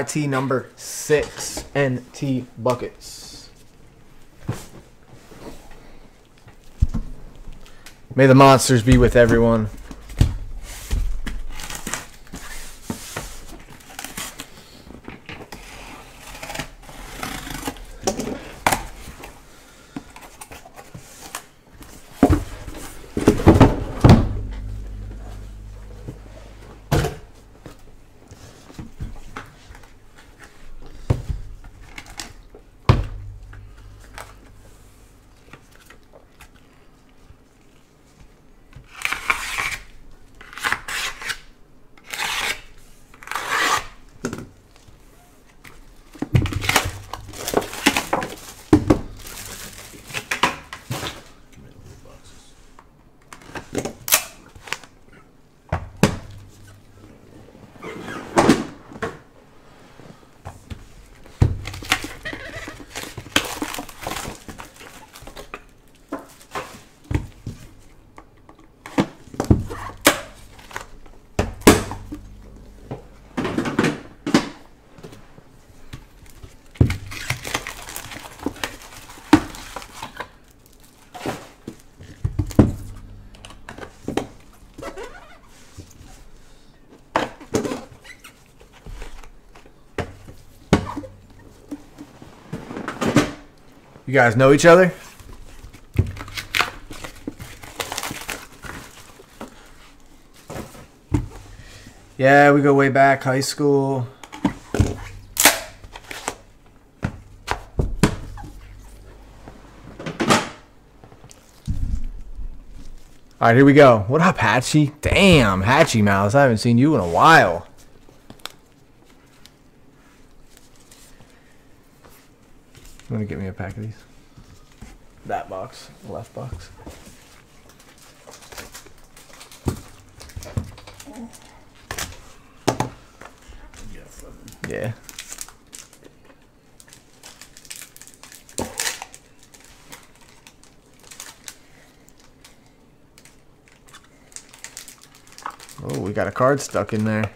IT number six, NT Buckets. May the monsters be with everyone. You guys know each other? Yeah, we go way back, high school. All right, here we go. What up, Hatchy? Damn, Hatchy Mouse. I haven't seen you in a while. You want to get me a pack of these? That box, left box. Yeah. Oh, we got a card stuck in there.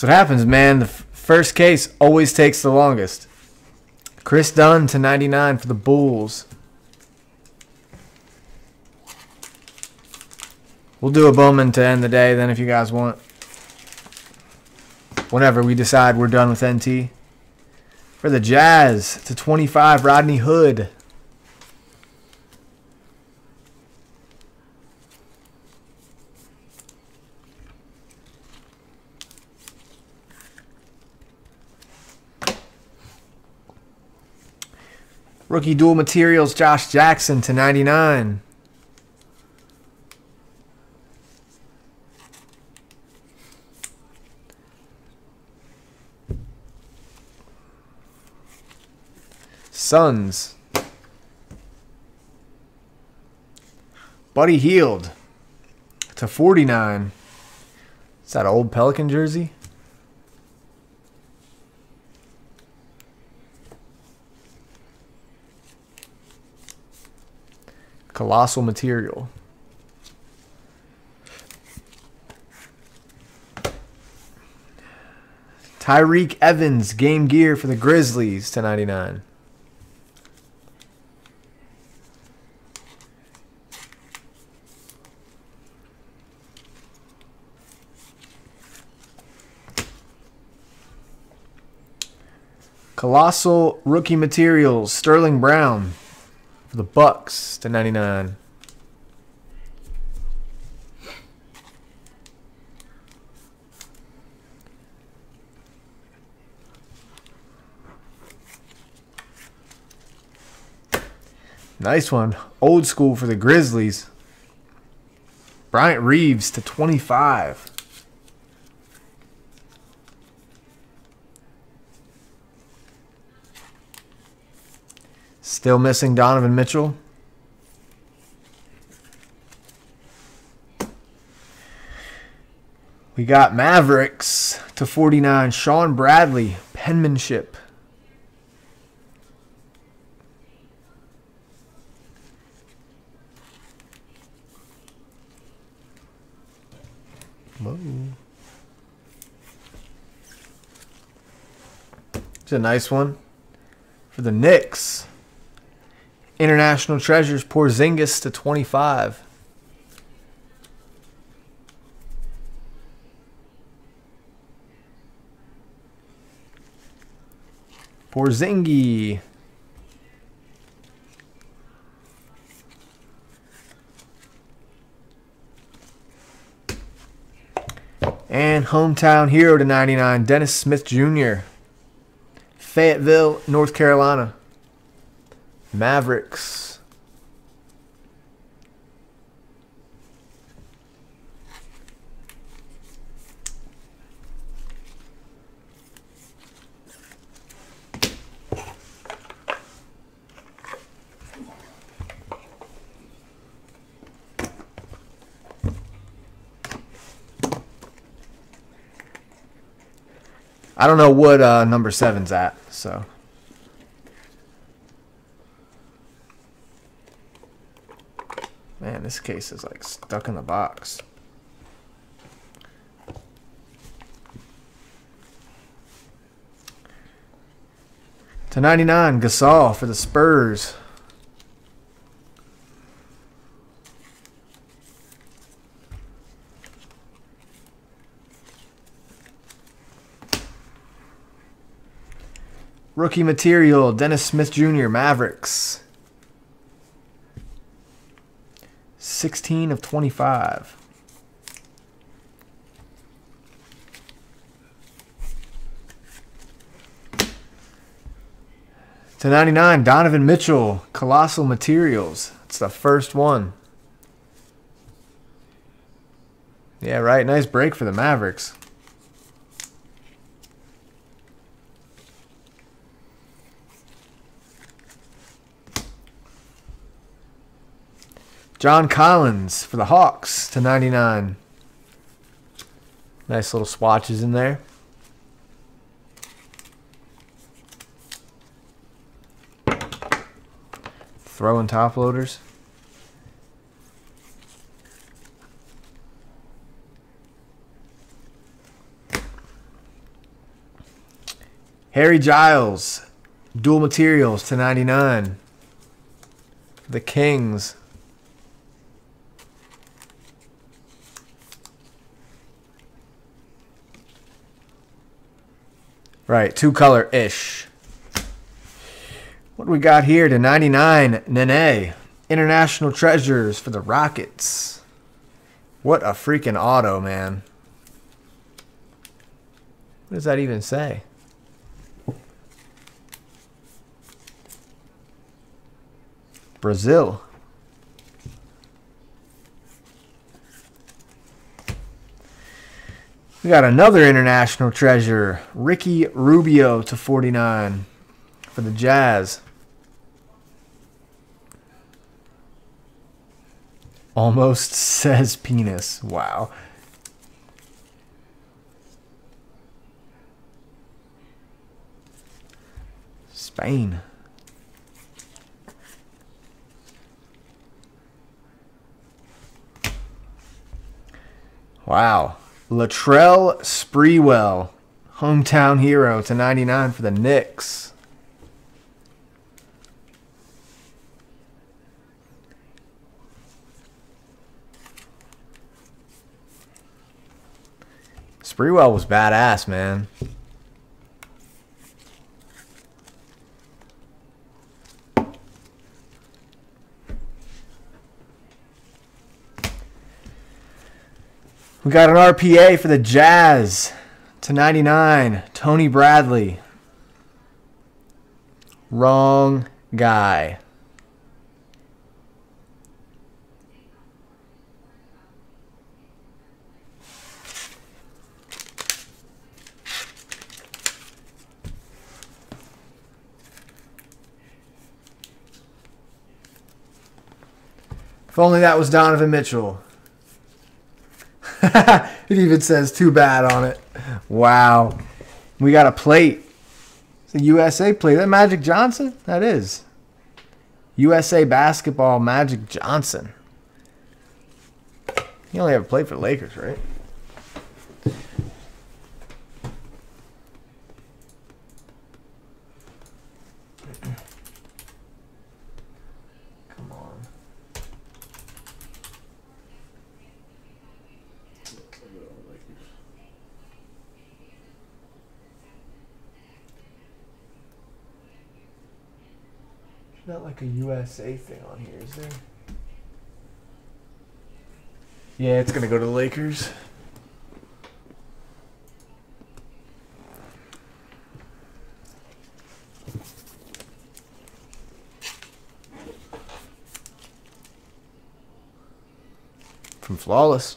So what happens, man. The first case always takes the longest. Kris Dunn to 99 for the Bulls. We'll do a Bowman to end the day then if you guys want. Whenever we decide we're done with NT. For the Jazz to 25, Rodney Hood. Rookie dual materials, Josh Jackson to 99. Suns. Buddy Hield to 49. Is that an old Pelican jersey? Colossal material. Tyreke Evans game gear for the Grizzlies to 99. Colossal rookie materials Sterling Brown for the Bucks to 99. Nice one. Old school for the Grizzlies. Bryant Reeves to 25. Still missing Donovan Mitchell. We got Mavericks to 49. Shawn Bradley, penmanship. Whoa. It's a nice one for the Knicks. International Treasures Porzingis to 25. Porzingi. And hometown hero to 99, Dennis Smith Jr. Fayetteville, North Carolina. Mavericks. I don't know what uh, number seven's at, so. This case is like stuck in the box. To 99, Gasol for the Spurs. Rookie material, Dennis Smith Jr., Mavericks. 16 of 25. To 99, Donovan Mitchell, Colossal Materials. It's the first one. Yeah, right. Nice break for the Mavericks. John Collins for the Hawks to 99. Nice little swatches in there. Throwing top loaders. Harry Giles, dual materials to 99. The Kings. Right, two color ish. What we got here to 99 Nene? International Treasures for the Rockets. What a freaking auto, man. What does that even say? Brazil. We got another international treasure, Ricky Rubio to 49 for the Jazz. Almost says penis. Wow. Spain. Wow. Latrell Sprewell, hometown hero to 99 for the Knicks. Sprewell was badass, man. We got an RPA for the Jazz to 99. Tony Bradley. Wrong guy. If only that was Donovan Mitchell. it even says too bad on it. Wow. We got a plate. It's a USA plate. That Magic Johnson? That is. USA basketball Magic Johnson. You only have a plate for Lakers, right? Not like a USA thing on here, is there? Yeah, it's gonna go to the Lakers. From Flawless.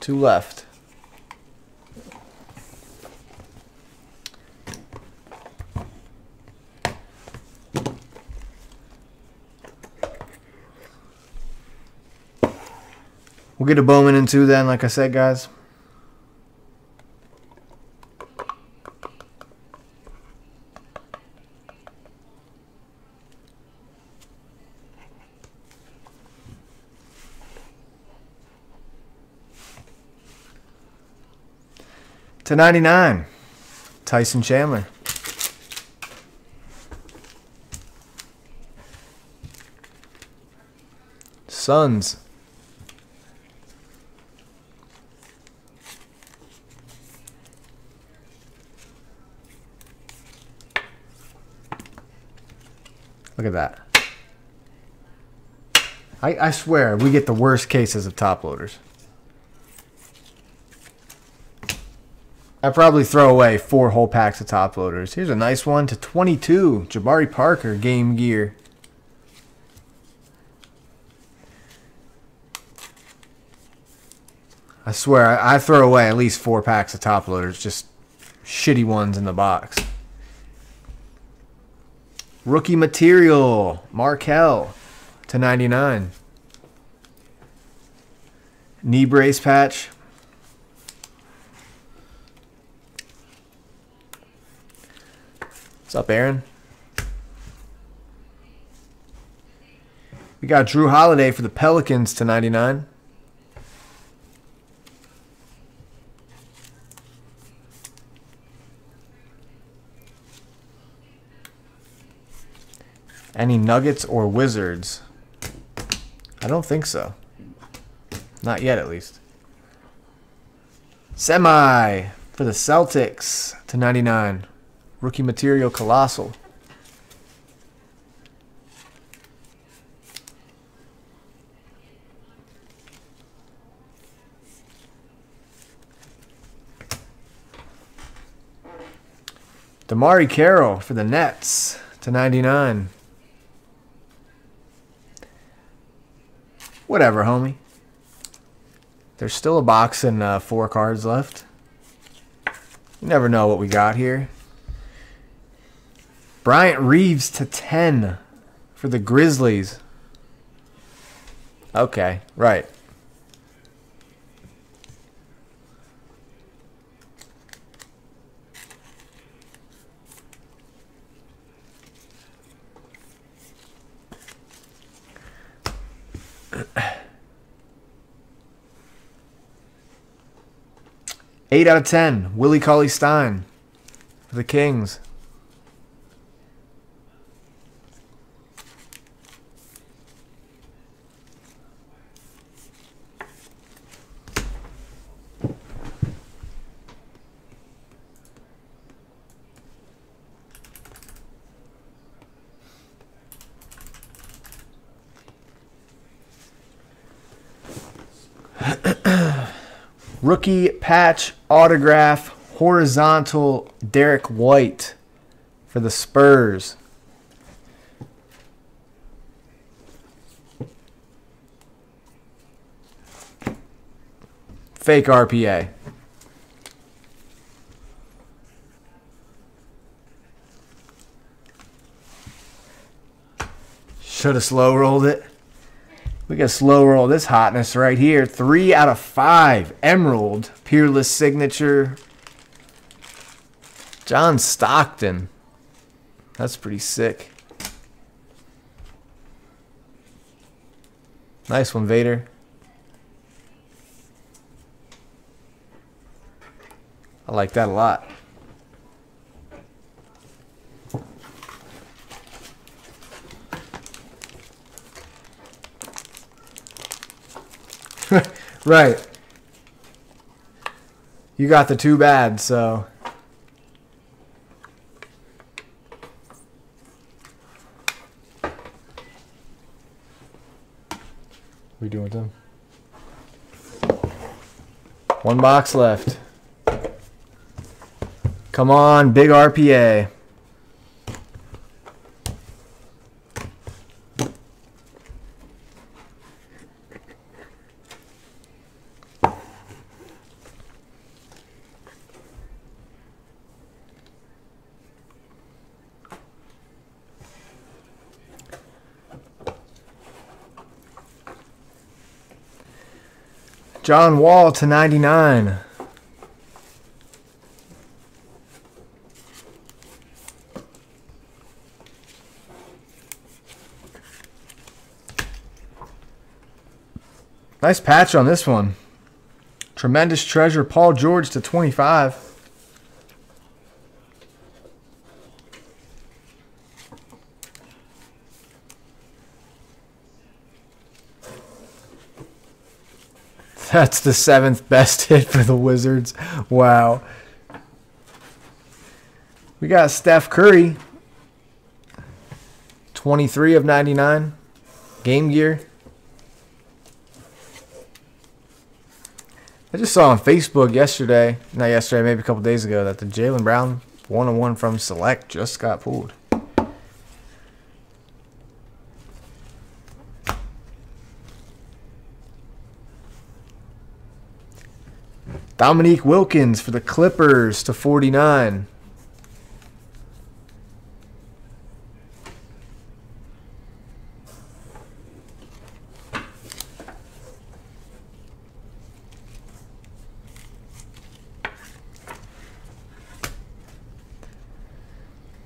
Two left. We'll get a Bowman in two then, like I said, guys. To 99, Tyson Chandler. Suns. Look at that. I, I swear, we get the worst cases of top loaders. I probably throw away four whole packs of top loaders. Here's a nice one to 22. Jabari Parker, Game Gear. I swear, I, I throw away at least four packs of top loaders. Just shitty ones in the box. Rookie material, Markelle to 99. Knee brace patch. What's up, Aaron? We got Jrue Holiday for the Pelicans to 99. Any Nuggets or Wizards? I don't think so. Not yet, at least. Semi for the Celtics to 99. Rookie material Colossal. DeMarre Carroll for the Nets to 99. Whatever, homie. There's still a box and uh, four cards left. You never know what we got here. Bryant Reeves to 10 for the Grizzlies. Okay, right. Eight out of ten. Willie Cauley Stein for the Kings. Rookie patch autograph horizontal Derrick White for the Spurs. Fake RPA. Should have slow rolled it. We got slow roll this hotness right here. Three out of five. Emerald. Peerless signature. John Stockton. That's pretty sick. Nice one, Vader. I like that a lot. Right. You got the two bad, so. we doing them? One box left. Come on, big RPA. John Wall to 99. Nice patch on this one. Tremendous treasure, Paul George to 25. That's the seventh best hit for the Wizards. Wow. We got Steph Curry. 23 of 99. Game gear. I just saw on Facebook yesterday, not yesterday, maybe a couple days ago, that the Jaylen Brown one on one from Select just got pulled. Dominique Wilkins for the Clippers to 49.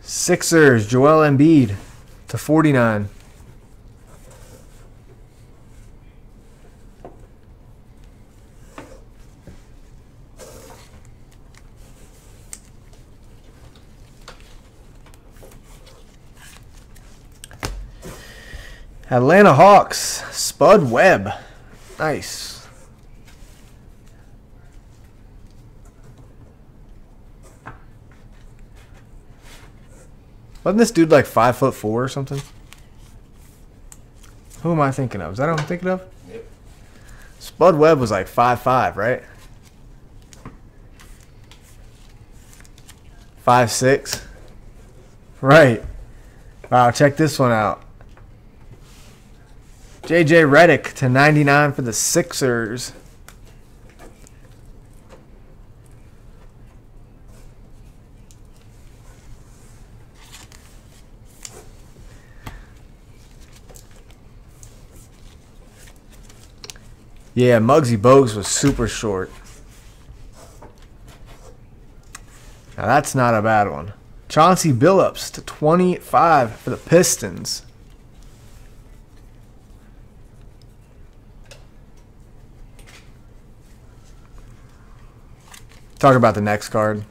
Sixers, Joel Embiid to 49. Atlanta Hawks, Spud Webb. Nice. Wasn't this dude like five foot four or something? Who am I thinking of? Is that who I'm thinking of? Yep. Spud Webb was like five five, right? Five six. Right. Wow, check this one out. JJ Redick to 99 for the Sixers. Yeah, Muggsy Bogues was super short. Now that's not a bad one. Chauncey Billups to 25 for the Pistons. Talk about the next card.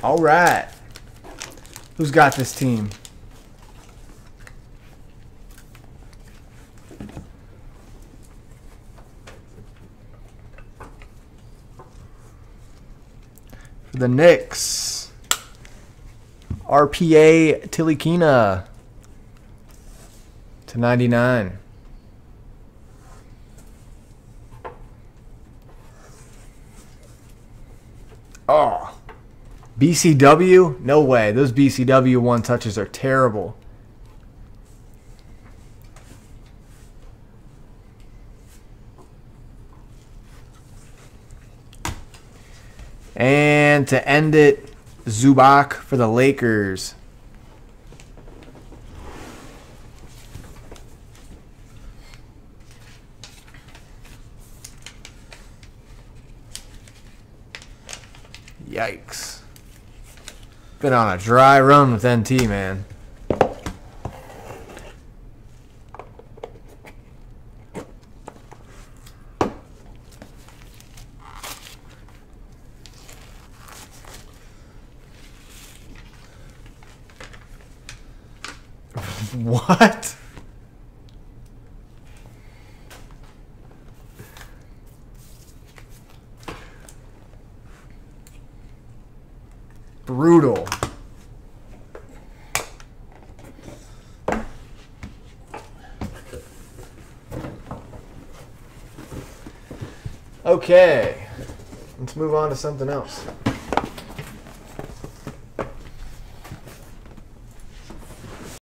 All right. Who's got this team? The Knicks. RPA Ntilikina to 99. Ah. Oh. BCW? No way. Those BCW one touches are terrible. And to end it, Zubac for the Lakers. Yikes. Been on a dry run with NT, man. What? Brutal. Okay. Let's move on to something else.